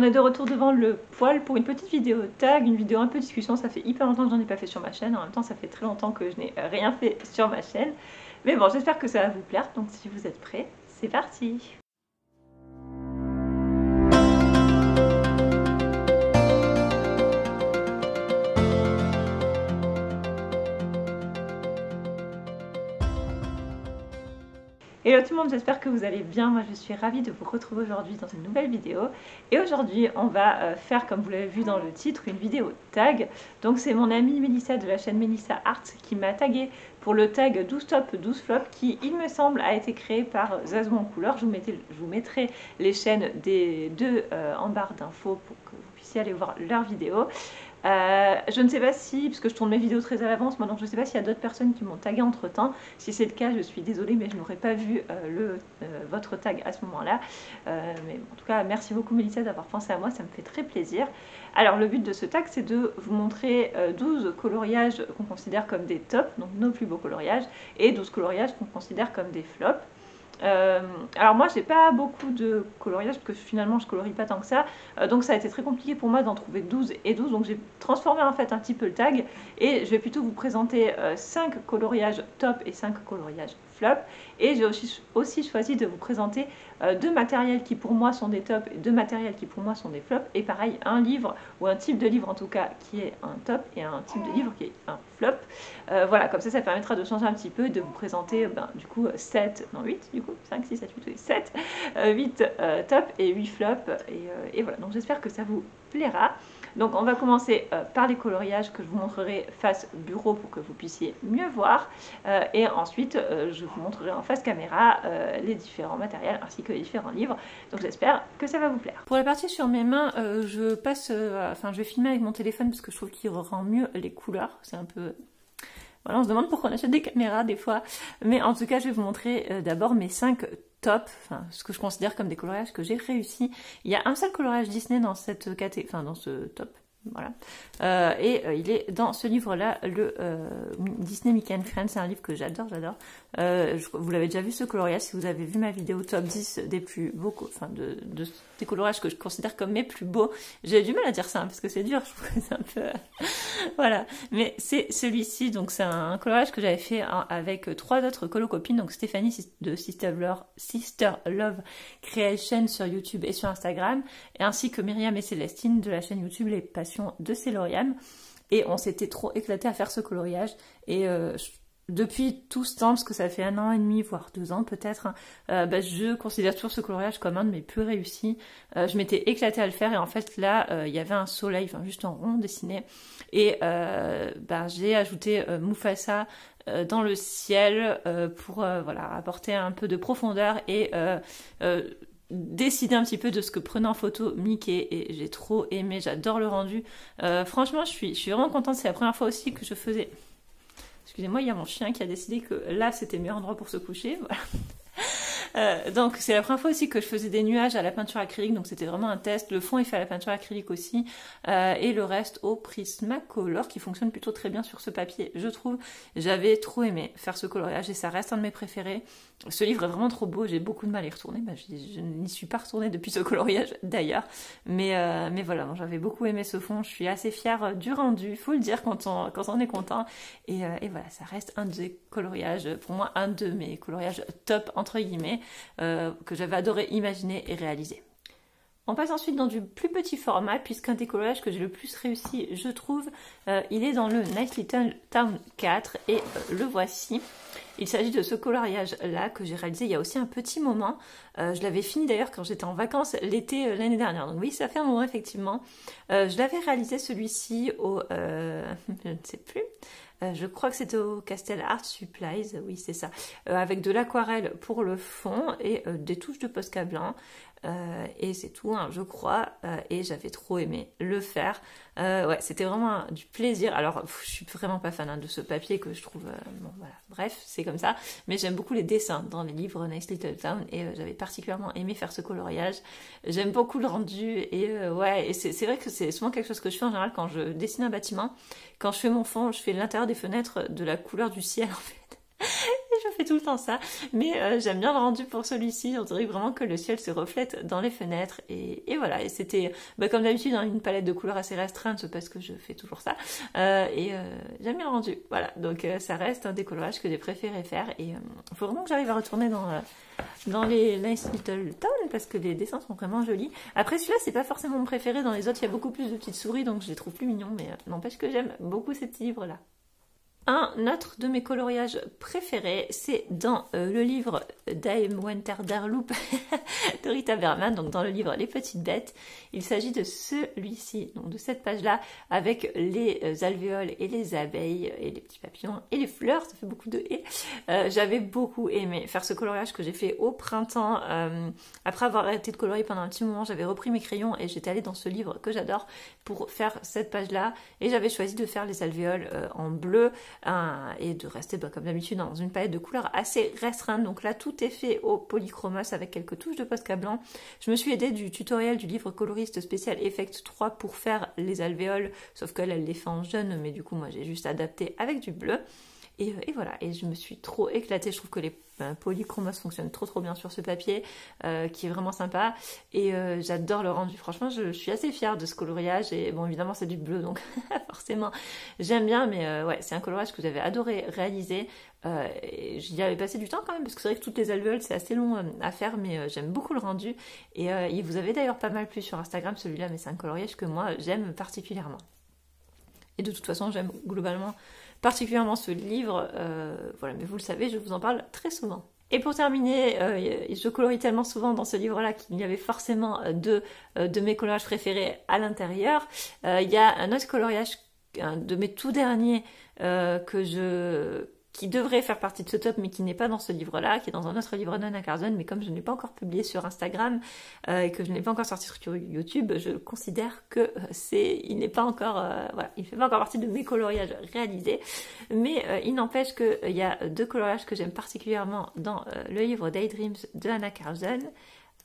On est de retour devant le poêle pour une petite vidéo tag, une vidéo un peu discussion. Ça fait hyper longtemps que j'en ai pas fait sur ma chaîne. En même temps, ça fait très longtemps que je n'ai rien fait sur ma chaîne. Mais bon, j'espère que ça va vous plaire. Donc si vous êtes prêts, c'est parti Hello tout le monde, j'espère que vous allez bien. Moi je suis ravie de vous retrouver aujourd'hui dans une nouvelle vidéo. Et aujourd'hui on va euh, faire, comme vous l'avez vu dans le titre, une vidéo tag. Donc c'est mon amie Melissa de la chaîne Melissa Art qui m'a tagué pour le tag 12 top 12 flop qui il me semble a été créé par Zazou en couleur. Je vous, je vous mettrai les chaînes des deux euh, en barre d'infos pour que vous puissiez aller voir leurs vidéos. Euh, je ne sais pas si, puisque je tourne mes vidéos très à l'avance, donc je ne sais pas s'il y a d'autres personnes qui m'ont tagué entre temps. Si c'est le cas, je suis désolée, mais je n'aurais pas vu euh, euh, votre tag à ce moment-là. mais en tout cas, merci beaucoup Mélissa d'avoir pensé à moi, ça me fait très plaisir. Alors le but de ce tag, c'est de vous montrer 12 coloriages qu'on considère comme des tops, donc nos plus beaux coloriages, et 12 coloriages qu'on considère comme des flops. Euh, alors moi j'ai pas beaucoup de coloriage parce que finalement je colorie pas tant que ça. Euh, donc ça a été très compliqué pour moi d'en trouver 12 et 12 donc j'ai transformé en fait un petit peu le tag. Et je vais plutôt vous présenter 5 euh, coloriages top et 5 coloriages et j'ai aussi, aussi, choisi de vous présenter deux matériels qui pour moi sont des tops et deux matériels qui pour moi sont des flops et pareil un livre ou un type de livre en tout cas qui est un top et un type de livre qui est un flop voilà comme ça ça permettra de changer un petit peu de vous présenter ben, du coup 7 non 8 du coup 5, 6, 7, 8, 7, 8 top et 8 flop. Et, euh, et voilà, donc j'espère que ça vous plaira. Donc on va commencer euh, par les coloriages que je vous montrerai face bureau pour que vous puissiez mieux voir. Euh, et ensuite, je vous montrerai en face caméra les différents matériels ainsi que les différents livres. Donc j'espère que ça va vous plaire. Pour la partie sur mes mains, je passe, enfin je vais filmer avec mon téléphone parce que je trouve qu'il rend mieux les couleurs. C'est un peu voilà, on se demande pourquoi on achète des caméras des fois. Mais en tout cas, je vais vous montrer euh, d'abord mes 5 tops, enfin, ce que je considère comme des coloriages que j'ai réussi. Il y a un seul coloriage Disney dans cette catégorie, enfin dans ce top. Voilà. Euh, et euh, il est dans ce livre-là, le Disney Mickey Friends. C'est un livre que j'adore, j'adore. vous l'avez déjà vu ce coloriage si vous avez vu ma vidéo top 10 des plus beaux, enfin de, de des coloriages que je considère comme mes plus beaux. J'ai du mal à dire ça hein, parce que c'est dur, je trouve que c'est un peu... voilà, mais c'est celui-ci, donc c'est un coloriage que j'avais fait avec trois autres colocopines, donc Stéphanie de Sister Love, Sister Love Creation sur YouTube et sur Instagram, ainsi que Myriam et Célestine de la chaîne YouTube Les Passions de Céloriane. Et on s'était trop éclaté à faire ce coloriage et euh, depuis tout ce temps, parce que ça fait un an et demi, voire deux ans peut-être, euh, bah, je considère toujours ce coloriage comme un de mes plus réussis. Euh, je m'étais éclatée à le faire et en fait là, il y avait un soleil, juste en rond dessiné, et bah, j'ai ajouté Mufasa dans le ciel pour voilà apporter un peu de profondeur et décider un petit peu de ce que prenait en photo Mickey et j'ai trop aimé, j'adore le rendu. franchement, je suis, je suis vraiment contente, c'est la première fois aussi que je faisais Excusez-moi, il y a mon chien qui a décidé que là, c'était le meilleur endroit pour se coucher. Euh, donc c'est la première fois aussi que je faisais des nuages à la peinture acrylique, donc c'était vraiment un test. Le fond est fait à la peinture acrylique aussi, euh, et le reste au Prismacolor qui fonctionne plutôt très bien sur ce papier, je trouve. J'avais trop aimé faire ce coloriage et ça reste un de mes préférés. Ce livre est vraiment trop beau, j'ai beaucoup de mal à y retourner, bah, je, n'y suis pas retournée depuis ce coloriage d'ailleurs, mais, euh, mais voilà, j'avais beaucoup aimé ce fond, je suis assez fière du rendu, faut le dire quand on, quand on est content, et, et voilà, ça reste un des coloriages, pour moi un de mes coloriages top entre guillemets. Euh, que j'avais adoré imaginer et réaliser. On passe ensuite dans du plus petit format, puisqu'un des coloriages que j'ai le plus réussi, je trouve, euh, il est dans le Nice Little Town 4, et euh, le voici. Il s'agit de ce coloriage-là que j'ai réalisé il y a aussi un petit moment. je l'avais fini d'ailleurs quand j'étais en vacances l'été l'année dernière. Donc oui, ça fait un moment effectivement. je l'avais réalisé celui-ci au... je ne sais plus. Euh, je crois que c'était au Castel Art Supplies, oui c'est ça, euh, avec de l'aquarelle pour le fond et euh, des touches de Posca blanc. Euh, et c'est tout, hein, je crois. Euh, et j'avais trop aimé le faire. Euh, ouais, c'était vraiment du plaisir. Alors, je suis vraiment pas fan hein, de ce papier que je trouve. bon, voilà. Bref, c'est comme ça. Mais j'aime beaucoup les dessins dans les livres Nice Little Town et j'avais particulièrement aimé faire ce coloriage. J'aime beaucoup le rendu et ouais, et c'est vrai que c'est souvent quelque chose que je fais en général quand je dessine un bâtiment. Quand je fais mon fond, je fais l'intérieur des fenêtres de la couleur du ciel en fait tout le temps ça, mais j'aime bien le rendu pour celui-ci. On dirait vraiment que le ciel se reflète dans les fenêtres et, voilà. Et c'était bah, comme d'habitude hein, une palette de couleurs assez restreinte parce que je fais toujours ça et j'aime bien le rendu. Voilà, donc ça reste un décolorage que j'ai préféré faire et il faut vraiment que j'arrive à retourner dans les Nice Little Town parce que les dessins sont vraiment jolis. Après celui-là c'est pas forcément mon préféré, dans les autres il y a beaucoup plus de petites souris donc je les trouve plus mignons mais euh, n'empêche que j'aime beaucoup ces petits livres là. Un autre de mes coloriages préférés, c'est dans euh, le livre d'Aim Winter Darloop de Rita Berman, donc dans le livre Les Petites Bêtes. Il s'agit de celui-ci, donc de cette page-là, avec les euh, alvéoles et les abeilles et les petits papillons et les fleurs, ça fait beaucoup de et. Euh, j'avais beaucoup aimé faire ce coloriage que j'ai fait au printemps. après avoir arrêté de colorier pendant un petit moment, j'avais repris mes crayons et j'étais allée dans ce livre que j'adore pour faire cette page-là. Et j'avais choisi de faire les alvéoles en bleu et de rester bah, comme d'habitude dans une palette de couleurs assez restreinte. Donc là tout est fait au polychromos avec quelques touches de Posca blanc. Je me suis aidée du tutoriel du livre coloriste spécial Effect 3 pour faire les alvéoles, sauf qu'elle elle les fait en jaune, mais du coup moi j'ai juste adapté avec du bleu. Et, voilà, et je me suis trop éclatée. Je trouve que les ben, polychromos fonctionnent trop trop bien sur ce papier, euh, qui est vraiment sympa. Et euh, j'adore le rendu. Franchement, je, suis assez fière de ce coloriage. Et bon, évidemment, c'est du bleu, donc forcément, j'aime bien. Mais euh, ouais, c'est un coloriage que j'avais adoré réaliser. J'y avais passé du temps quand même, parce que c'est vrai que toutes les alvéoles, c'est assez long à faire, mais j'aime beaucoup le rendu. Et vous avez d'ailleurs pas mal plu sur Instagram celui-là, mais c'est un coloriage que moi, j'aime particulièrement. Et de toute façon, j'aime globalement particulièrement ce livre. Euh, voilà, mais vous le savez, je vous en parle très souvent. Et pour terminer, euh, je colorie tellement souvent dans ce livre-là qu'il y avait forcément euh, deux de mes coloriages préférés à l'intérieur. Il y a un autre coloriage, un de mes tout derniers que je qui devrait faire partie de ce top, mais qui n'est pas dans ce livre-là, qui est dans un autre livre d'Anna Carson, mais comme je ne l'ai pas encore publié sur Instagram euh, et que je ne l'ai pas encore sorti sur YouTube, je considère que euh, c'est, il n'est pas encore, euh, voilà, il fait pas encore partie de mes coloriages réalisés, mais il n'empêche qu'il y a deux coloriages que j'aime particulièrement dans le livre Daydreams de Anna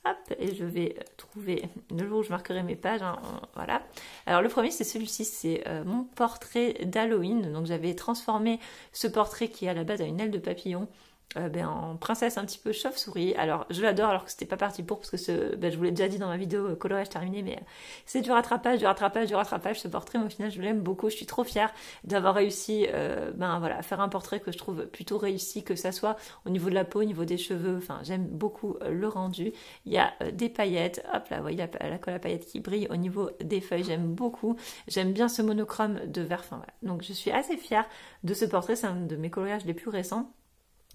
Carson et je vais trouver le jour où je marquerai mes pages. Hein, voilà. Alors le premier, c'est celui-ci, c'est euh, mon portrait d'Halloween. Donc j'avais transformé ce portrait qui à la base a une aile de papillon euh, ben, en princesse un petit peu chauve-souris. Alors, je l'adore alors que c'était pas parti pour, parce que ce, ben, je vous l'ai déjà dit dans ma vidéo euh, colorage terminé, mais euh, c'est du rattrapage, du rattrapage, du rattrapage. Ce portrait, mais au final, je l'aime beaucoup. Je suis trop fière d'avoir réussi ben, voilà, à faire un portrait que je trouve plutôt réussi, que ça soit au niveau de la peau, au niveau des cheveux. Enfin, j'aime beaucoup le rendu. Il y a des paillettes. Hop là, vous voyez la, la, colle à paillettes qui brille au niveau des feuilles. J'aime beaucoup. J'aime bien ce monochrome de vert. Enfin. Donc, je suis assez fière de ce portrait. C'est un de mes coloriages les plus récents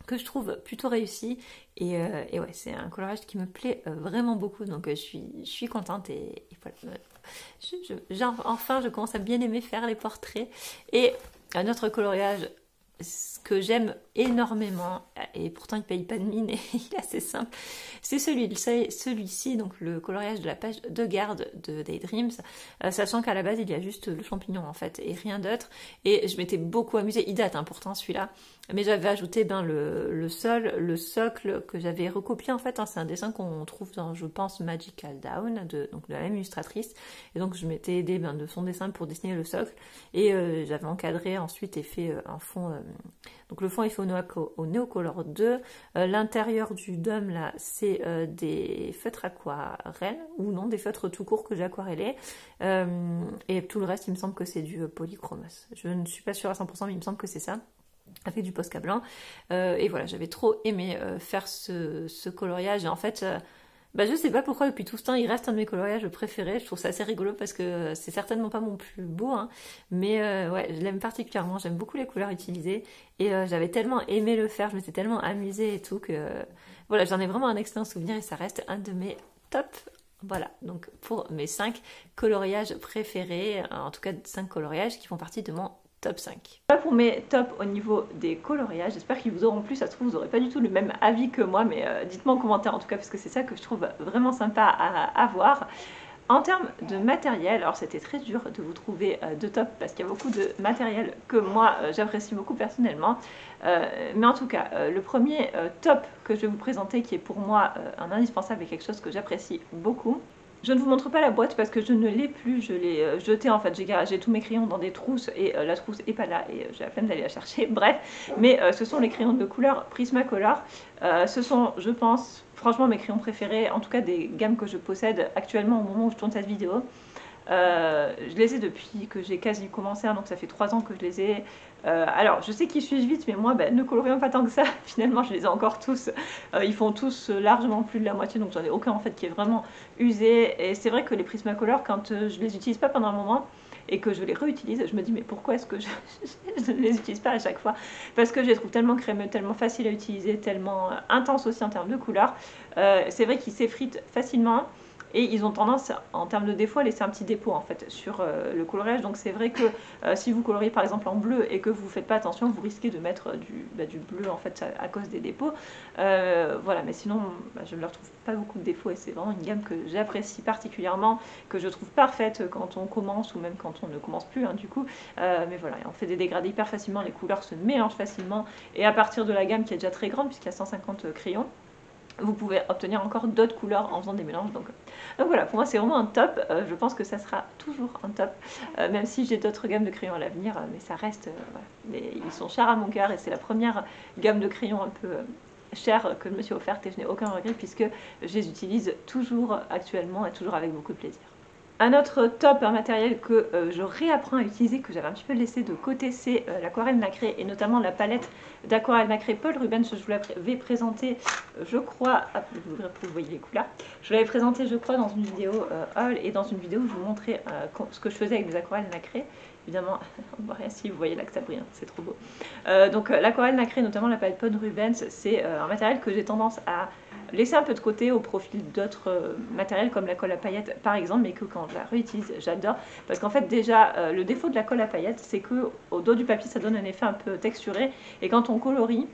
que je trouve plutôt réussi. Et, euh, et ouais c'est un coloriage qui me plaît euh, vraiment beaucoup. Donc euh, je, suis, je suis contente et, voilà. Enfin je commence à bien aimer faire les portraits. Et un autre coloriage ce que j'aime énormément, et pourtant il paye pas de mine et il est assez simple, c'est celui, celui-ci, donc le coloriage de la page de garde de Daydreams, euh, sachant qu'à la base il y a juste le champignon en fait et rien d'autre. Et je m'étais beaucoup amusée, il date hein, pourtant celui-là, mais j'avais ajouté ben, le, sol, le socle que j'avais recopié en fait, hein, c'est un dessin qu'on trouve dans je pense Magical Down, de, donc de la même illustratrice, et donc je m'étais aidée ben, de son dessin pour dessiner le socle, et euh, j'avais encadré ensuite et fait euh, un fond donc le fond est fait Neocolor 2. Euh, l'intérieur du dôme là, c'est euh, des feutres aquarelles ou non, des feutres tout courts que j'ai aquarellés. Euh, et tout le reste, il me semble que c'est du polychromos. Je ne suis pas sûre à 100%, mais il me semble que c'est ça avec du Posca blanc. et voilà, j'avais trop aimé faire ce, ce, coloriage. Et en fait, bah, je sais pas pourquoi depuis tout ce temps il reste un de mes coloriages préférés. Je trouve ça assez rigolo parce que c'est certainement pas mon plus beau, hein. mais euh, ouais, je l'aime particulièrement. J'aime beaucoup les couleurs utilisées et euh, j'avais tellement aimé le faire, je m'étais tellement amusée et tout que voilà, j'en ai vraiment un excellent souvenir et ça reste un de mes top. Voilà, donc pour mes 5 coloriages préférés, en tout cas 5 coloriages qui font partie de mon top 5. Voilà pour mes tops au niveau des coloriages. J'espère qu'ils vous auront plu. Ça se trouve, vous n'aurez pas du tout le même avis que moi, mais euh, dites-moi en commentaire en tout cas, parce que c'est ça que je trouve vraiment sympa à, voir. En termes de matériel, alors c'était très dur de vous trouver euh, de top parce qu'il y a beaucoup de matériel que moi euh, j'apprécie beaucoup personnellement. mais en tout cas, le premier top que je vais vous présenter qui est pour moi un indispensable et quelque chose que j'apprécie beaucoup, Je ne vous montre pas la boîte parce que je ne l'ai plus, je l'ai euh, jetée en fait, j'ai tous mes crayons dans des trousses et euh, la trousse est pas là et j'ai la peine d'aller la chercher, bref. Mais ce sont les crayons de couleur Prismacolor, ce sont je pense franchement mes crayons préférés, en tout cas des gammes que je possède actuellement au moment où je tourne cette vidéo. Euh, je les ai depuis que j'ai quasi commencé, hein, donc ça fait 3 ans que je les ai. Euh, alors, je sais qu'ils suivent vite, mais moi, ben, ne colorions pas tant que ça. Finalement, je les ai encore tous. Euh, ils font tous largement plus de la moitié, donc j'en ai aucun en fait qui est vraiment usé. Et c'est vrai que les Prismacolor, quand je les utilise pas pendant un moment, et que je les réutilise, je me dis mais pourquoi est-ce que je, ne les utilise pas à chaque fois? Parce que je les trouve tellement crémeux, tellement faciles à utiliser, tellement intenses aussi en termes de couleurs. c'est vrai qu'ils s'effritent facilement. Et ils ont tendance, en termes de défaut, à laisser un petit dépôt en fait sur euh, le coloriage. Donc c'est vrai que euh, si vous coloriez par exemple en bleu et que vous ne faites pas attention, vous risquez de mettre du, bah, bleu en fait à, cause des dépôts. Euh, voilà, mais sinon bah, je ne leur trouve pas beaucoup de défauts et c'est vraiment une gamme que j'apprécie particulièrement, que je trouve parfaite quand on commence ou même quand on ne commence plus hein, du coup. mais voilà, on fait des dégradés hyper facilement, les couleurs se mélangent facilement et à partir de la gamme qui est déjà très grande puisqu'il y a 150 crayons, vous pouvez obtenir encore d'autres couleurs en faisant des mélanges. Donc, voilà, pour moi c'est vraiment un top. Euh, je pense que ça sera toujours un top, euh, même si j'ai d'autres gammes de crayons à l'avenir, euh, mais ça reste, voilà. ils sont chers à mon cœur et c'est la première gamme de crayons un peu chère que je me suis offerte et je n'ai aucun regret puisque je les utilise toujours actuellement et toujours avec beaucoup de plaisir. Un autre top matériel que euh, je réapprends à utiliser, que j'avais un petit peu laissé de côté, c'est euh, l'aquarelle nacrée et notamment la palette d'aquarelle nacrée Paul Rubens. Je vous l'avais présenté, je crois, ah, vous voyez les couleurs, je l'avais présenté, je crois, dans une vidéo euh, haul et dans une vidéo où je vous montrais ce que je faisais avec mes aquarelles nacrées. Évidemment, on voit rien si vous voyez là que ça brille, hein, c'est trop beau. donc l'aquarelle nacrée, notamment la palette Paul Rubens, c'est un matériel que j'ai tendance à laisser un peu de côté au profit d'autres euh, matériels comme la colle à paillettes par exemple, mais que quand je la réutilise, j'adore. Parce qu'en fait déjà, euh, le défaut de la colle à paillettes, c'est que au dos du papier, ça donne un effet un peu texturé. Et quand on colorie,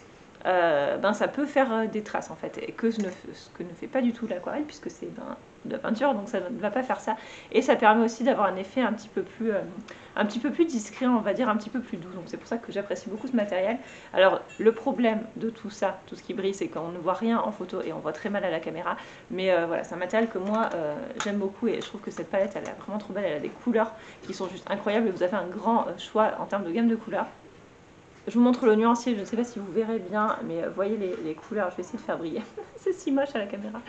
euh, ben, ça peut faire des traces en fait, et que ce, ne, ce que ne fait pas du tout l'aquarelle, puisque c'est ben, de la peinture, donc ça ne va pas faire ça. Et ça permet aussi d'avoir un effet un petit peu plus, euh, un petit peu plus discret, on va dire, un petit peu plus doux. Donc c'est pour ça que j'apprécie beaucoup ce matériel. Alors le problème de tout ça, tout ce qui brille, c'est qu'on ne voit rien en photo et on voit très mal à la caméra. Mais euh, voilà, c'est un matériel que moi euh, j'aime beaucoup et je trouve que cette palette, elle est vraiment trop belle. Elle a des couleurs qui sont juste incroyables et vous avez un grand choix en termes de gamme de couleurs. Je vous montre le nuancier, je ne sais pas si vous verrez bien, mais euh, voyez les, couleurs, je vais essayer de faire briller. c'est si moche à la caméra.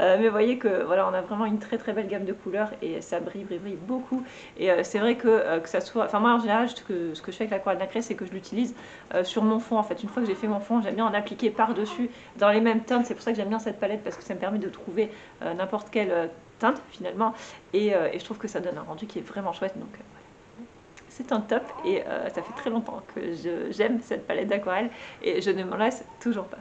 Euh, mais voyez que voilà, on a vraiment une très très belle gamme de couleurs et ça brille, brille, brille beaucoup. Et euh, c'est vrai que, que ça soit... Enfin moi en général, ce que, je fais avec l'aquarelle nacrée, c'est que je l'utilise sur mon fond en fait. Une fois que j'ai fait mon fond, j'aime bien en appliquer par-dessus dans les mêmes teintes. C'est pour ça que j'aime bien cette palette parce que ça me permet de trouver n'importe quelle teinte finalement. Et, et, je trouve que ça donne un rendu qui est vraiment chouette. Donc c'est un top et euh, ça fait très longtemps que j'aime cette palette d'aquarelle et je ne m'en lasse toujours pas.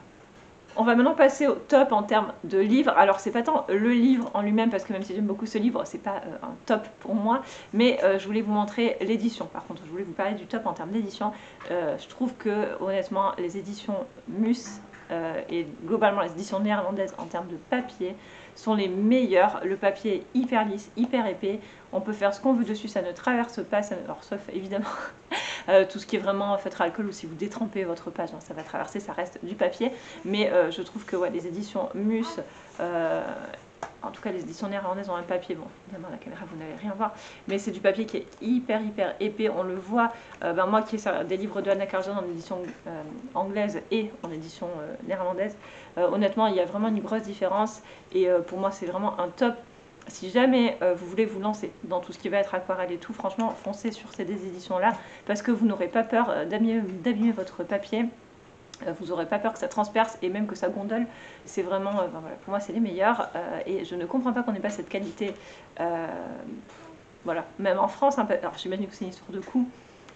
On va maintenant passer au top en termes de livres. Alors c'est pas tant le livre en lui-même parce que même si j'aime beaucoup ce livre, c'est pas euh, un top pour moi, mais euh, je voulais vous montrer l'édition. Par contre, je voulais vous parler du top en termes d'édition. je trouve que honnêtement, les éditions Mus et globalement les éditions néerlandaises en termes de papier sont les meilleurs. Le papier est hyper lisse, hyper épais. On peut faire ce qu'on veut dessus, ça ne traverse pas, sauf évidemment euh, tout ce qui est vraiment feutre alcool ou si vous détrempez votre page, hein, ça va traverser, ça reste du papier. Mais euh, je trouve que ouais, les éditions Mus euh, les éditions néerlandaises ont un papier, bon évidemment la caméra vous n'allez rien voir, mais c'est du papier qui est hyper hyper épais, on le voit, euh, ben, moi qui ai des livres de Anna Carlson en édition euh, anglaise et en édition euh, néerlandaise, honnêtement il y a vraiment une grosse différence et pour moi c'est vraiment un top. Si jamais vous voulez vous lancer dans tout ce qui va être aquarelle et tout, franchement foncez sur ces éditions là parce que vous n'aurez pas peur d'abîmer votre papier vous n'aurez pas peur que ça transperce et même que ça gondole. C'est vraiment, euh, pour moi, c'est les meilleurs. Euh, et je ne comprends pas qu'on n'ait pas cette qualité. voilà, même en France, alors j'imagine que c'est une histoire de coût,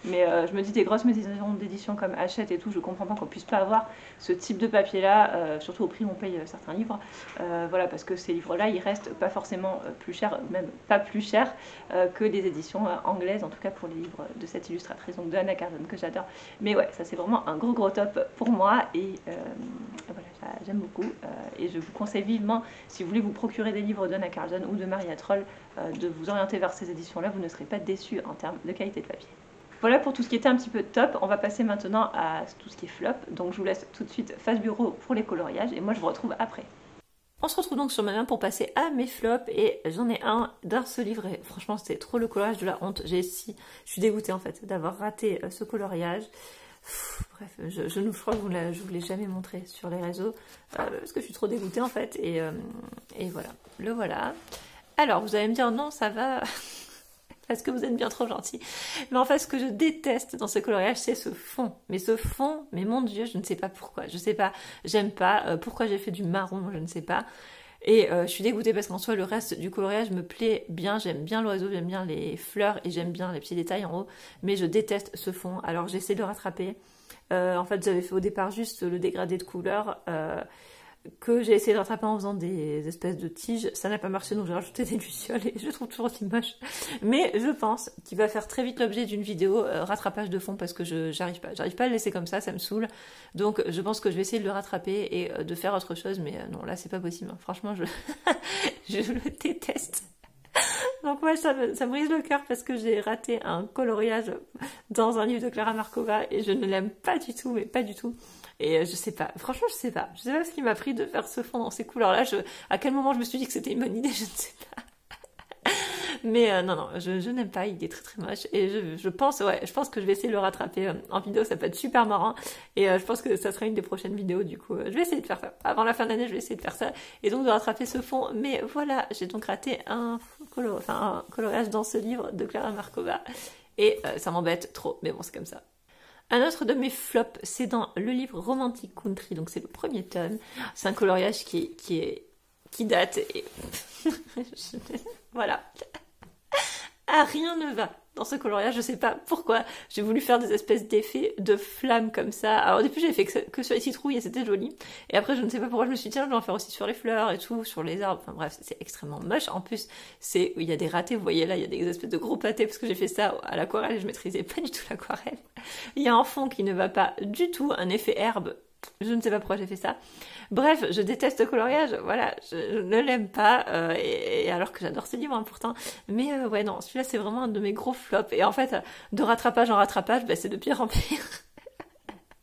mais euh, je me dis des grosses maisons d'édition comme Hachette et tout, je comprends pas qu'on puisse pas avoir ce type de papier-là, euh, surtout au prix où on paye euh, certains livres. voilà, parce que ces livres-là, ils restent pas forcément plus chers, même pas plus chers que des éditions anglaises, en tout cas pour les livres de cette illustratrice, donc de Anna Cardon, que j'adore. Mais ouais, ça c'est vraiment un gros gros top pour moi et voilà, j'aime beaucoup. et je vous conseille vivement, si vous voulez vous procurer des livres d'Anna Carlson ou de Maria Troll, de vous orienter vers ces éditions-là, vous ne serez pas déçus en termes de qualité de papier. Voilà pour tout ce qui était un petit peu top. On va passer maintenant à tout ce qui est flop. Donc je vous laisse tout de suite face bureau pour les coloriages et moi je vous retrouve après. On se retrouve donc sur ma main pour passer à mes flops et j'en ai un d'un seul livre et franchement c'était trop le coloriage de la honte. J'ai si, je suis dégoûtée en fait d'avoir raté euh, ce coloriage. bref, je, je, je, crois que je vous l'ai jamais montré sur les réseaux euh, parce que je suis trop dégoûtée en fait et, euh, et voilà, le voilà. Alors vous allez me dire non ça va parce que vous êtes bien trop gentil. Mais en fait ce que je déteste dans ce coloriage c'est ce fond. Mais ce fond, mais mon dieu je ne sais pas pourquoi. Je sais pas, j'aime pas. Euh, pourquoi j'ai fait du marron, je ne sais pas. Et euh, je suis dégoûtée parce qu'en soi, le reste du coloriage me plaît bien. J'aime bien l'oiseau, j'aime bien les fleurs et j'aime bien les petits détails en haut. Mais je déteste ce fond. Alors j'essaie de le rattraper. Euh, en fait, j'avais fait au départ juste le dégradé de couleur. Que j'ai essayé de rattraper en faisant des espèces de tiges. Ça n'a pas marché, donc j'ai rajouté des lucioles et je trouve toujours moche. Mais je pense qu'il va faire très vite l'objet d'une vidéo euh, rattrapage de fond parce que je j'arrive pas. J'arrive pas à le laisser comme ça, ça me saoule. Donc je pense que je vais essayer de le rattraper et euh, de faire autre chose, mais euh, non, là c'est pas possible. Franchement, je, je le déteste. Donc moi, ça ça me brise le cœur parce que j'ai raté un coloriage dans un livre de Clara Markova et je ne l'aime pas du tout, mais pas du tout. Et euh, je sais pas, franchement, je sais pas. Je sais pas ce qui m'a pris de faire ce fond dans ces couleurs-là. Je, à quel moment je me suis dit que c'était une bonne idée, je ne sais pas. Mais euh, non, non, je, je n'aime pas, il est très très moche. Et je, je, pense, ouais, je pense que je vais essayer de le rattraper euh, en vidéo, ça peut être super marrant. Et je pense que ça sera une des prochaines vidéos, du coup. je vais essayer de faire ça. Avant la fin d'année, je vais essayer de faire ça. Et donc de rattraper ce fond. Mais voilà, j'ai donc raté un, color... enfin, un coloriage dans ce livre de Clara Markova. Et ça m'embête trop, mais bon, c'est comme ça. Un autre de mes flops, c'est dans le livre Romantic Country, donc c'est le premier tome. C'est un coloriage qui, qui, date et... voilà. Ah, rien ne va dans ce coloriage, je sais pas pourquoi. J'ai voulu faire des espèces d'effets de flammes comme ça. Alors au début j'ai fait que, sur les citrouilles et c'était joli. Et après je ne sais pas pourquoi je me suis dit tiens je vais en faire aussi sur les fleurs et tout, sur les arbres. Enfin bref, c'est extrêmement moche. En plus, c'est il y a des ratés, vous voyez là, il y a des espèces de gros pâtés parce que j'ai fait ça à l'aquarelle et je maîtrisais pas du tout l'aquarelle. Il y a un fond qui ne va pas du tout, un effet herbe je ne sais pas pourquoi j'ai fait ça. Bref, je déteste le coloriage, voilà, je, ne l'aime pas, euh, et, alors que j'adore ce livre hein, pourtant. Mais euh, ouais, non, celui-là c'est vraiment un de mes gros flops. Et en fait, de rattrapage en rattrapage, bah, c'est de pire en pire.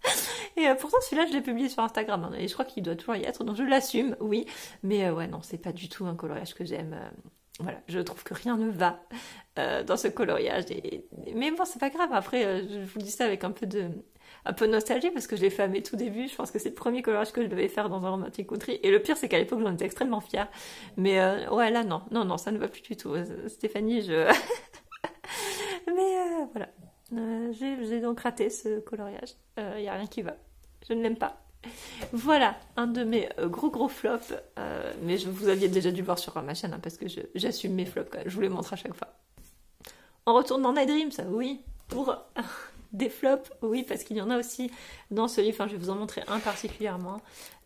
et euh, pourtant celui-là je l'ai publié sur Instagram, hein, et je crois qu'il doit toujours y être, donc je l'assume, oui. Mais ouais, non, c'est pas du tout un coloriage que j'aime. voilà, je trouve que rien ne va dans ce coloriage. Mais bon, c'est pas grave, après, je vous dis ça avec un peu de un peu nostalgie parce que je l'ai fait à mes tout débuts. Je pense que c'est le premier coloriage que je devais faire dans un romantic country. Et le pire, c'est qu'à l'époque, j'en étais extrêmement fière. Mais euh, ouais, là, non, non, non, ça ne va plus du tout. Euh, Stéphanie, je. Mais euh, voilà. J'ai donc raté ce coloriage. Il n'y a rien qui va. Je ne l'aime pas. Voilà, un de mes gros gros flops. mais je vous aviez déjà dû voir sur ma chaîne hein, parce que j'assume mes flops quand même. Je vous les montre à chaque fois. On retourne dans Night Dreams, oui, pour des flops, oui, parce qu'il y en a aussi dans ce livre. Enfin, je vais vous en montrer un particulièrement.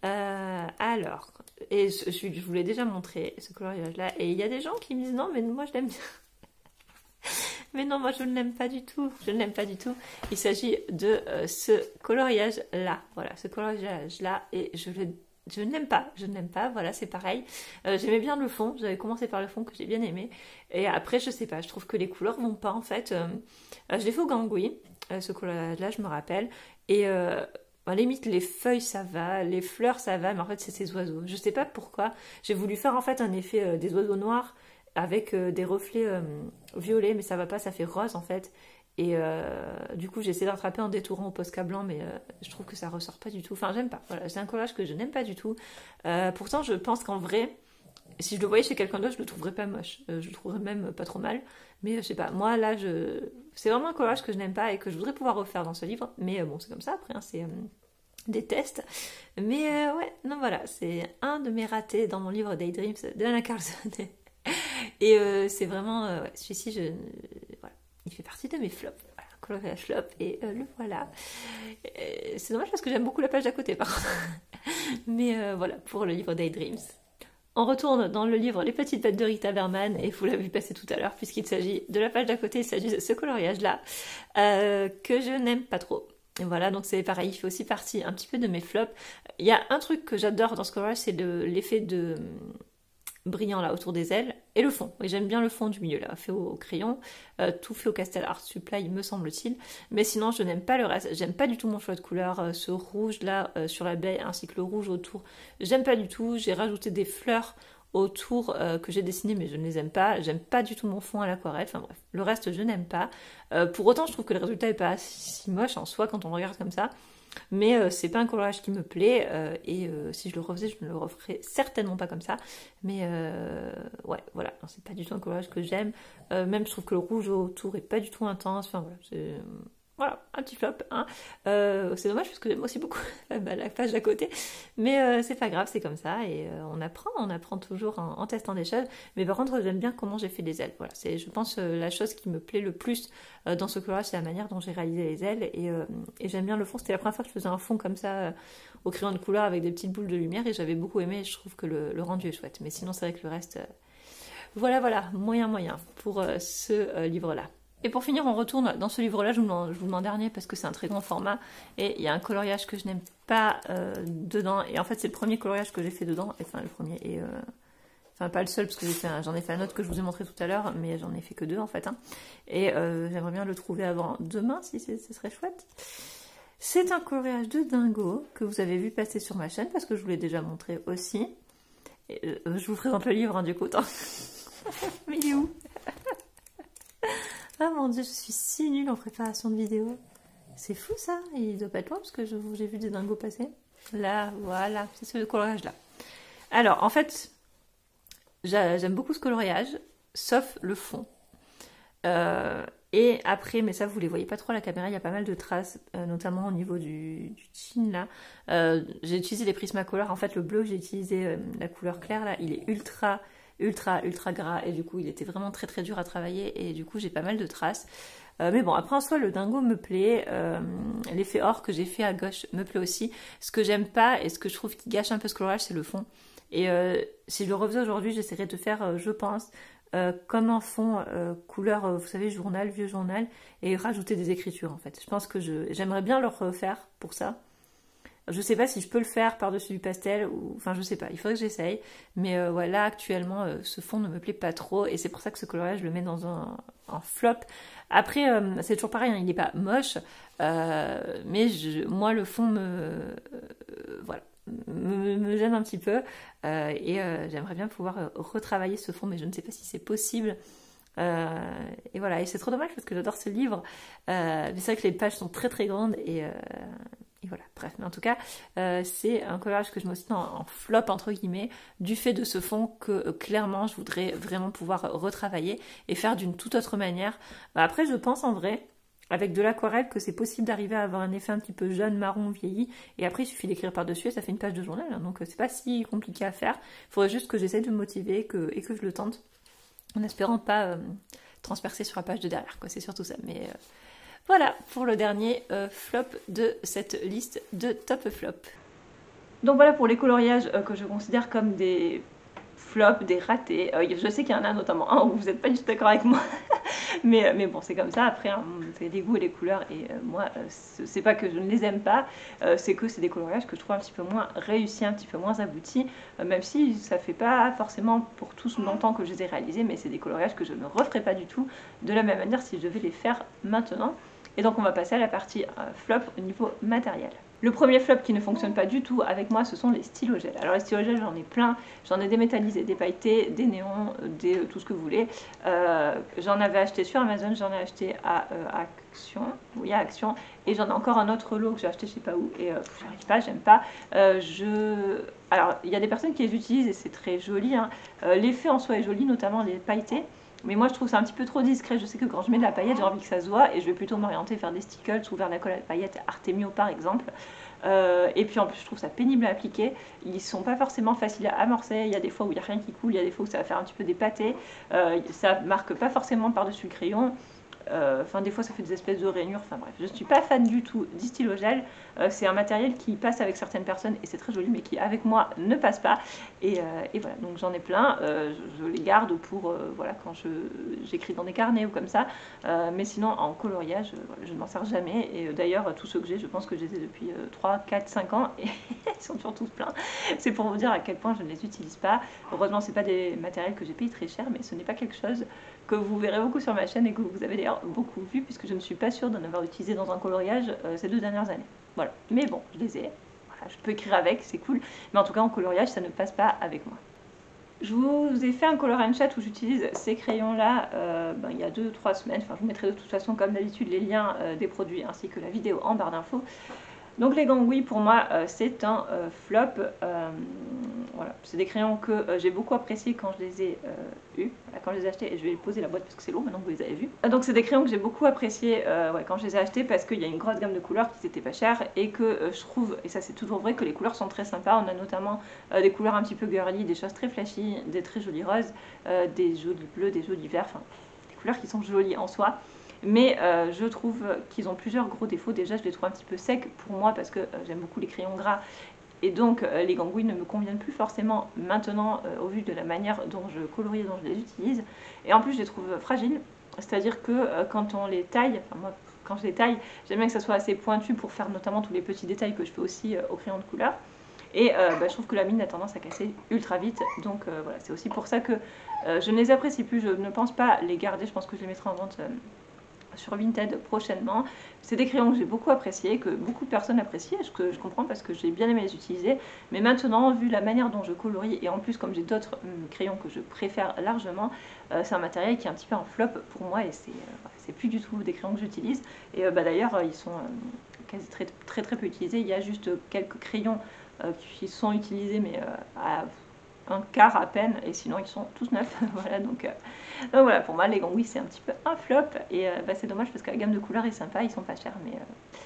Euh, alors, et je, je vous l'ai déjà montré, ce coloriage-là. Et il y a des gens qui me disent non, mais moi je l'aime bien. mais non, moi je ne l'aime pas du tout. Je ne l'aime pas du tout. Il s'agit de euh, ce coloriage-là. Voilà, ce coloriage-là. Et je le je n'aime pas, je n'aime pas, voilà, c'est pareil. Euh, j'aimais bien le fond, j'avais commencé par le fond que j'ai bien aimé. Et après, je sais pas, je trouve que les couleurs vont pas en fait. je l'ai fait au gangui, euh, ce coloriage-là, je me rappelle. Et euh, à limite, les feuilles, ça va, les fleurs, ça va, mais en fait, c'est ces oiseaux. Je sais pas pourquoi. J'ai voulu faire en fait un effet euh, des oiseaux noirs avec des reflets violets, mais ça va pas, ça fait rose en fait. Et du coup, j'ai essayé de rattraper en détourant au Posca blanc, mais je trouve que ça ressort pas du tout. Enfin, j'aime pas. Voilà, c'est un collage que je n'aime pas du tout. pourtant, je pense qu'en vrai, si je le voyais chez quelqu'un d'autre, je le trouverais pas moche. je le trouverais même pas trop mal. Mais je sais pas, moi là, je... c'est vraiment un collage que je n'aime pas et que je voudrais pouvoir refaire dans ce livre. Mais euh, bon, c'est comme ça après, hein, c'est euh, des tests. Mais euh, ouais, non voilà, c'est un de mes ratés dans mon livre Daydreams d'Anna Carlson. et c'est vraiment, ouais, celui-ci, je... voilà, il fait partie de mes flops. Voilà, coloriage flop et le voilà. C'est dommage parce que j'aime beaucoup la page d'à côté par contre. Mais voilà, pour le livre Daydreams. On retourne dans le livre Les petites bêtes de Rita Berman, et vous l'avez vu passer tout à l'heure, puisqu'il s'agit de la page d'à côté, il s'agit de ce coloriage-là, euh, que je n'aime pas trop. Et voilà, donc c'est pareil, il fait aussi partie un petit peu de mes flops. Il y a un truc que j'adore dans ce coloriage, c'est l'effet de hum, brillant là autour des ailes. Et le fond, j'aime bien le fond du milieu là, fait au, crayon, euh, tout fait au Castel Art Supply, me semble-t-il. Mais sinon, je n'aime pas le reste. J'aime pas du tout mon choix de couleur, euh, ce rouge là sur la baie ainsi que le rouge autour. J'aime pas du tout. J'ai rajouté des fleurs autour que j'ai dessiné mais je ne les aime pas. J'aime pas du tout mon fond à l'aquarelle. Enfin bref, le reste je n'aime pas. pour autant, je trouve que le résultat est pas si moche en soi quand on regarde comme ça. Mais euh, c'est pas un coloriage qui me plaît euh, et euh, si je le refaisais, je ne le referais certainement pas comme ça. Mais ouais, voilà, c'est pas du tout un coloriage que j'aime. même je trouve que le rouge autour est pas du tout intense. Enfin voilà, voilà, un petit flop. Hein. Euh, c'est dommage parce que j'aime aussi beaucoup la page d'à côté. Mais euh, c'est pas grave, c'est comme ça. Et euh, on apprend, on apprend toujours en, testant des choses. Mais par contre, j'aime bien comment j'ai fait les ailes. Voilà, c'est, je pense, la chose qui me plaît le plus dans ce collage, c'est la manière dont j'ai réalisé les ailes. Et, et, j'aime bien le fond. C'était la première fois que je faisais un fond comme ça au crayon de couleur avec des petites boules de lumière. Et j'avais beaucoup aimé. je trouve que le, le, rendu est chouette. Mais sinon, c'est vrai que le reste. voilà, voilà, moyen, moyen pour ce livre-là. Et pour finir, on retourne dans ce livre-là, je, vous le mets dernier parce que c'est un très grand format et il y a un coloriage que je n'aime pas euh, dedans. Et en fait, c'est le premier coloriage que j'ai fait dedans, enfin le premier, et euh, enfin pas le seul parce que j'en ai, fait un autre que je vous ai montré tout à l'heure, mais j'en ai fait que deux en fait. Hein. Et euh, j'aimerais bien le trouver avant demain si ce serait chouette. C'est un coloriage de dingo que vous avez vu passer sur ma chaîne parce que je vous l'ai déjà montré aussi. Je vous présente le livre hein, du coup. mais il est où? Mon dieu, je suis si nulle en préparation de vidéo. C'est fou ça, il doit pas être loin parce que j'ai vu des dingos passer. Là, voilà, c'est ce coloriage là. Alors en fait, j'aime beaucoup ce coloriage, sauf le fond. Euh, et après, mais ça vous les voyez pas trop à la caméra, il y a pas mal de traces, euh, notamment au niveau du, du là. Euh, j'ai utilisé les Prismacolor, en fait le bleu j'ai utilisé la couleur claire là, il est ultra ultra ultra gras et du coup il était vraiment très très dur à travailler et du coup j'ai pas mal de traces. Euh, mais bon, après en soi, le dingo me plaît. Euh, l'effet or que j'ai fait à gauche me plaît aussi. Ce que j'aime pas et ce que je trouve qui gâche un peu ce colorage, c'est le fond. Et euh, si je le refaisais aujourd'hui, j'essaierais de faire, je pense, comme un fond couleur, vous savez, journal, vieux journal, et rajouter des écritures en fait. Je pense que j'aimerais bien le refaire pour ça. Je sais pas si je peux le faire par-dessus du pastel, ou enfin je sais pas, il faudrait que j'essaye. Mais euh, voilà, actuellement, euh, ce fond ne me plaît pas trop et c'est pour ça que ce coloriage, je le mets dans un, flop. Après, euh, c'est toujours pareil, hein, il n'est pas moche, mais moi le fond me, voilà, me, gêne un petit peu et j'aimerais bien pouvoir retravailler ce fond, mais je ne sais pas si c'est possible. et voilà, et c'est trop dommage parce que j'adore ce livre. c'est vrai que les pages sont très très grandes et, et voilà, bref, mais en tout cas, euh, c'est un collage que je me suis en, flop, entre guillemets, du fait de ce fond que euh, clairement je voudrais vraiment pouvoir retravailler et faire d'une toute autre manière. Bah, après, je pense en vrai, avec de l'aquarelle, que c'est possible d'arriver à avoir un effet un petit peu jaune, marron, vieilli, et après il suffit d'écrire par-dessus et ça fait une page de journal, hein. donc euh, c'est pas si compliqué à faire. Il faudrait juste que j'essaie de me motiver et que je le tente, en espérant pas transpercer sur la page de derrière, quoi, c'est surtout ça. Mais voilà pour le dernier euh, flop de cette liste de top flop. Donc voilà pour les coloriages euh, que je considère comme des flops, des ratés. Euh, je sais qu'il y en a notamment un où vous n'êtes pas du tout d'accord avec moi. mais, mais bon, c'est comme ça. Après, hein, c'est des goûts et des couleurs. Et moi, c'est pas que je ne les aime pas, c'est que c'est des coloriages que je trouve un petit peu moins réussis, un petit peu moins aboutis. même si ça fait pas forcément pour tous longtemps que je les ai réalisés, mais c'est des coloriages que je ne referai pas du tout de la même manière si je devais les faire maintenant. Et donc on va passer à la partie euh, flop au niveau matériel. Le premier flop qui ne fonctionne pas du tout avec moi, ce sont les stylogels. Alors les stylogels, j'en ai plein. J'en ai des métallisés, des pailletés, des néons, des, euh, tout ce que vous voulez. Euh, j'en avais acheté sur Amazon, j'en ai acheté à Action, oui à Action. Et j'en ai encore un autre lot que j'ai acheté je sais pas où. Et je j'arrive pas, j'aime pas. Alors il y a des personnes qui les utilisent et c'est très joli. Hein. L'effet en soi est joli, notamment les pailletés. Mais moi, je trouve ça un petit peu trop discret. Je sais que quand je mets de la paillette, j'ai envie que ça se voit et je vais plutôt m'orienter vers des stickers ou vers la colle à paillettes Artemio par exemple. Euh, et puis en plus, je trouve ça pénible à appliquer. Ils sont pas forcément faciles à amorcer. Il y a des fois où il n'y a rien qui coule, il y a des fois où ça va faire un petit peu des pâtés. Euh, ça marque pas forcément par-dessus le crayon. Euh, enfin, des fois, ça fait des espèces de rainures. Enfin bref, je ne suis pas fan du tout du stylo gel. Euh, c'est un matériel qui passe avec certaines personnes et c'est très joli, mais qui avec moi ne passe pas. Et, euh, voilà, donc j'en ai plein. Je, les garde pour voilà quand j'écris dans des carnets ou comme ça. mais sinon, en coloriage, je ne m'en sers jamais. Et d'ailleurs, tous ceux que j'ai, je pense que je les ai depuis 3, 4, 5 ans et ils sont toujours tous pleins. C'est pour vous dire à quel point je ne les utilise pas. Heureusement, c'est pas des matériels que j'ai payé très cher, mais ce n'est pas quelque chose que vous verrez beaucoup sur ma chaîne et que vous avez d'ailleurs beaucoup vu puisque je ne suis pas sûre d'en avoir utilisé dans un coloriage euh, ces deux dernières années. Voilà, mais bon, je les ai. je peux écrire avec, c'est cool, mais en tout cas en coloriage, ça ne passe pas avec moi. Je vous ai fait un color and chat où j'utilise ces crayons-là euh, ben, il y a 2-3 semaines. Enfin, je vous mettrai de toute façon, comme d'habitude, les liens euh, des produits ainsi que la vidéo en barre d'infos. Donc les gangouilles, pour moi, c'est un flop. Voilà, c'est des crayons que euh, j'ai beaucoup appréciés quand je les ai euh, eus, quand je les ai achetés, et je vais poser la boîte parce que c'est lourd maintenant que vous les avez vus. Euh, donc c'est des crayons que j'ai beaucoup appréciés quand je les ai achetés parce qu'il y a une grosse gamme de couleurs qui n'étaient pas chères et que je trouve, et ça c'est toujours vrai, que les couleurs sont très sympas. On a notamment des couleurs un petit peu girly, des choses très flashy, des très jolies roses, des jolis bleus, des jolis verts, enfin des couleurs qui sont jolies en soi. Mais je trouve qu'ils ont plusieurs gros défauts. Déjà, je les trouve un petit peu secs pour moi parce que j'aime beaucoup les crayons gras et donc euh, les gangouilles ne me conviennent plus forcément maintenant euh, au vu de la manière dont je colorie et dont je les utilise. Et en plus je les trouve fragiles, c'est-à-dire que euh, quand on les taille, enfin moi quand je les taille, j'aime bien que ça soit assez pointu pour faire notamment tous les petits détails que je fais aussi au crayon de couleur. Et bah, je trouve que la mine a tendance à casser ultra vite. Donc voilà, c'est aussi pour ça que je ne les apprécie plus. Je ne pense pas les garder. Je pense que je les mettrai en vente sur Vinted prochainement. C'est des crayons que j'ai beaucoup appréciés, que beaucoup de personnes apprécient, que je comprends parce que j'ai bien aimé les utiliser. Mais maintenant, vu la manière dont je colorie, et en plus comme j'ai d'autres hum, crayons que je préfère largement, euh, c'est un matériel qui est un petit peu en flop pour moi et c'est euh, plus du tout des crayons que j'utilise. Et euh, bah, d'ailleurs, ils sont quasi très, très très peu utilisés. Il y a juste quelques crayons qui sont utilisés mais à un quart à peine, et sinon ils sont tous neufs. voilà, donc, euh, donc, voilà, pour moi les gangouilles c'est un petit peu un flop, et euh, bah, c'est dommage parce que la gamme de couleurs est sympa, ils sont pas chers, mais euh,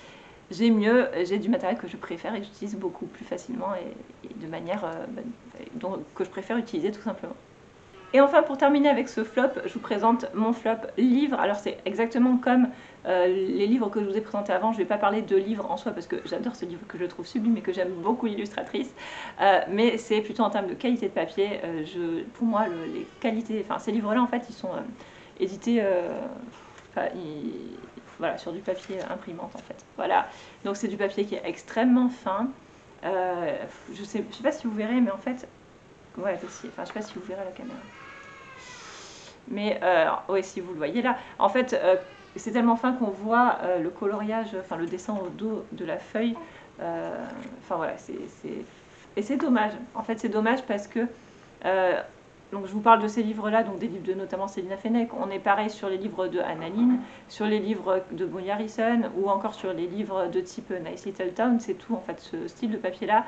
j'ai mieux, j'ai du matériel que je préfère et j'utilise beaucoup plus facilement et, de manière bah, que je préfère utiliser tout simplement. Et enfin, pour terminer avec ce flop, je vous présente mon flop livre. Alors, c'est exactement comme euh, les livres que je vous ai présentés avant. Je ne vais pas parler de livres en soi parce que j'adore ce livre que je trouve sublime et que j'aime beaucoup l'illustratrice. Euh, mais c'est plutôt en termes de qualité de papier. Euh, pour moi, les qualités, enfin, ces livres-là, en fait, ils sont édités. sur du papier imprimante en fait. Voilà, donc c'est du papier qui est extrêmement fin. je je sais pas si vous verrez, mais en fait, ouais, aussi, enfin, je sais pas si vous verrez la caméra. Mais euh, oui, si vous le voyez là, en fait, euh, c'est tellement fin qu'on voit euh, le coloriage, enfin le dessin au dos de la feuille. Enfin voilà, c'est et c'est dommage. En fait, c'est dommage parce que donc je vous parle de ces livres-là, donc des livres de notamment Célina Fennec. On est pareil sur les livres de Annaline, sur les livres de Bonnie Harrison ou encore sur les livres de type Nice Little Town. C'est tout en fait ce style de papier-là.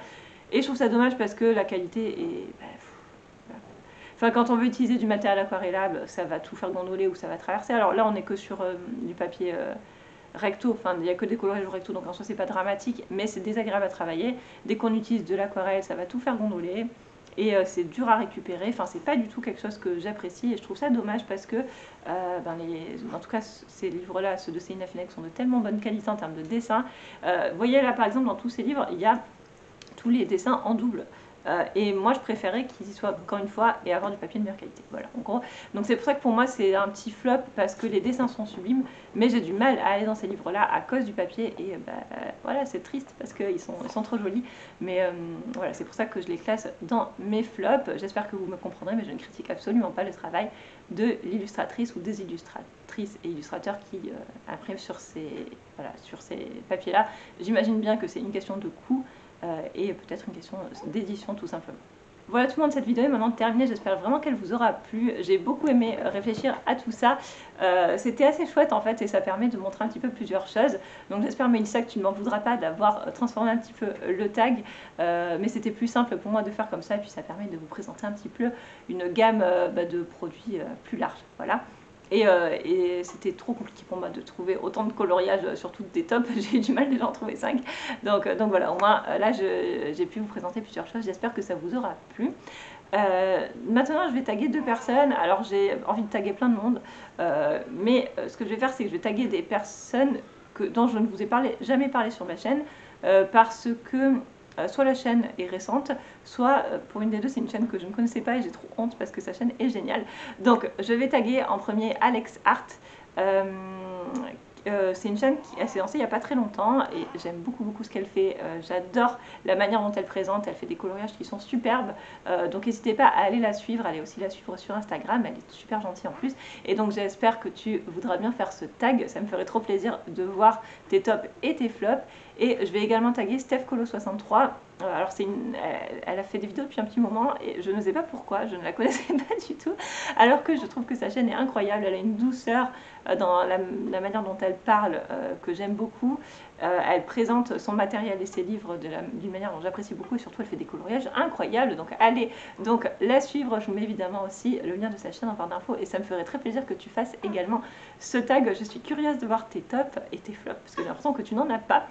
Et je trouve ça dommage parce que la qualité est bah, Enfin, quand on veut utiliser du matériel aquarellable, ça va tout faire gondoler ou ça va traverser. Alors là, on n'est que sur euh, du papier euh, recto, enfin, il n'y a que des colorages recto, donc en soi, c'est pas dramatique, mais c'est désagréable à travailler. Dès qu'on utilise de l'aquarelle, ça va tout faire gondoler. Et euh, c'est dur à récupérer, enfin c'est pas du tout quelque chose que j'apprécie et je trouve ça dommage parce que, ben, les, en tout cas ces livres-là, ceux de Céline Fenech sont de tellement bonne qualité en termes de dessin. vous voyez là par exemple dans tous ces livres, il y a tous les dessins en double. Euh, et moi, je préférais qu'ils y soient encore une fois et avoir du papier de meilleure qualité. Voilà, en gros. Donc c'est pour ça que pour moi, c'est un petit flop parce que les dessins sont sublimes, mais j'ai du mal à aller dans ces livres-là à cause du papier. Et euh, bah, voilà, c'est triste parce qu'ils sont, trop jolis. Mais euh, voilà, c'est pour ça que je les classe dans mes flops. J'espère que vous me comprendrez, mais je ne critique absolument pas le travail de l'illustratrice ou des illustratrices et illustrateurs qui impriment sur ces, voilà, sur ces papiers-là. J'imagine bien que c'est une question de coût. Euh, et peut-être une question d'édition tout simplement. Voilà tout le monde, cette vidéo est maintenant terminée, j'espère vraiment qu'elle vous aura plu. J'ai beaucoup aimé réfléchir à tout ça. Euh, c'était assez chouette en fait et ça permet de montrer un petit peu plusieurs choses. Donc j'espère Mélissa que tu ne m'en voudras pas d'avoir transformé un petit peu le tag. Euh, mais c'était plus simple pour moi de faire comme ça et puis ça permet de vous présenter un petit peu une gamme bah, de produits plus large. Voilà. Euh, et, c'était trop compliqué pour moi de trouver autant de coloriage euh, sur toutes des tops. J'ai eu du mal déjà en trouver 5. Donc, euh, donc voilà, au moins là j'ai pu vous présenter plusieurs choses. J'espère que ça vous aura plu. maintenant, je vais taguer deux personnes. Alors, j'ai envie de taguer plein de monde. mais ce que je vais faire, c'est que je vais taguer des personnes dont je ne vous ai jamais parlé sur ma chaîne. parce que soit la chaîne est récente, soit euh, pour une des deux, c'est une chaîne que je ne connaissais pas et j'ai trop honte parce que sa chaîne est géniale. Donc je vais taguer en premier Alex Art. Euh, c'est une chaîne qui s'est lancée il n'y a pas très longtemps et j'aime beaucoup beaucoup ce qu'elle fait. J'adore la manière dont elle présente, elle fait des coloriages qui sont superbes. donc n'hésitez pas à aller la suivre, allez aussi la suivre sur Instagram, elle est super gentille en plus. Et donc j'espère que tu voudras bien faire ce tag, ça me ferait trop plaisir de voir tes tops et tes flops. Et je vais également taguer StephColo63. Euh, alors, c'est une, elle, a fait des vidéos depuis un petit moment et je ne sais pas pourquoi, je ne la connaissais pas du tout. Alors que je trouve que sa chaîne est incroyable, elle a une douceur euh, dans la, manière dont elle parle euh, que j'aime beaucoup. elle présente son matériel et ses livres d'une manière dont j'apprécie beaucoup et surtout elle fait des coloriages incroyables. Donc, allez donc la suivre. Je vous mets évidemment aussi le lien de sa chaîne en barre d'infos et ça me ferait très plaisir que tu fasses également ce tag. Je suis curieuse de voir tes tops et tes flops parce que j'ai l'impression que tu n'en as pas.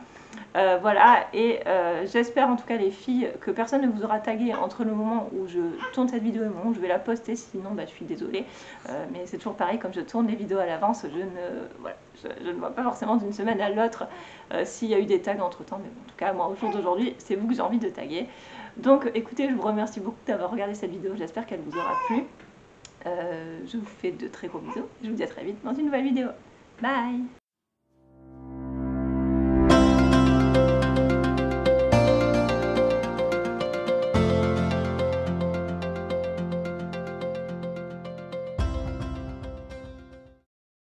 Euh, voilà, et euh, j'espère en tout cas les filles que personne ne vous aura tagué entre le moment où je tourne cette vidéo et le je vais la poster, sinon bah, je suis désolée. Euh, mais c'est toujours pareil, comme je tourne les vidéos à l'avance, je, ne, je, ne vois pas forcément d'une semaine à l'autre s'il y a eu des tags entre temps. Mais en tout cas, moi au jour d'aujourd'hui, c'est vous que j'ai envie de taguer. Donc écoutez, je vous remercie beaucoup d'avoir regardé cette vidéo, j'espère qu'elle vous aura plu. je vous fais de très gros bisous, je vous dis à très vite dans une nouvelle vidéo. Bye